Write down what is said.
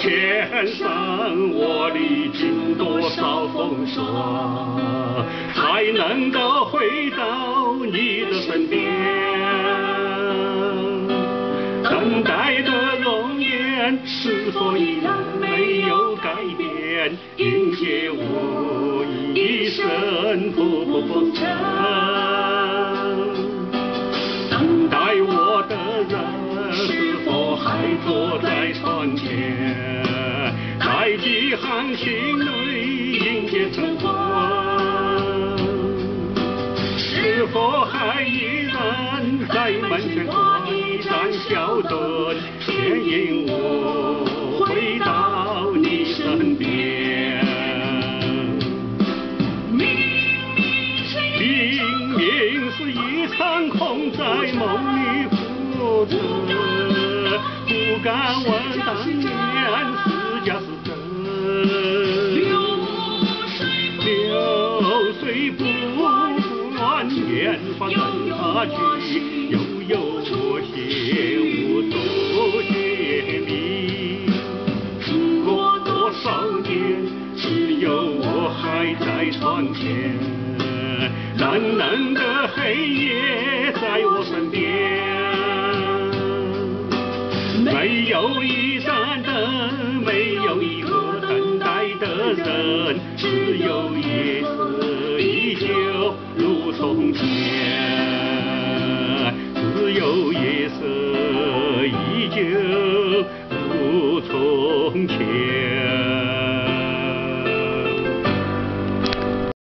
感伤，我历经多少风霜，才能够回到你的身边。等待的容颜是否依然没有改变？迎接我一生风尘。还坐在窗前？在几行情泪迎接晨昏？是否还依然在门前挂一盏小灯，牵引我回到你身边？明明是一场空在梦里浮沉，不敢问当年是假是真。流水不管年华任它去，悠悠我写无数写明。过多少年，只有我还在窗前，冷冷的黑夜没有一盏灯，没有一个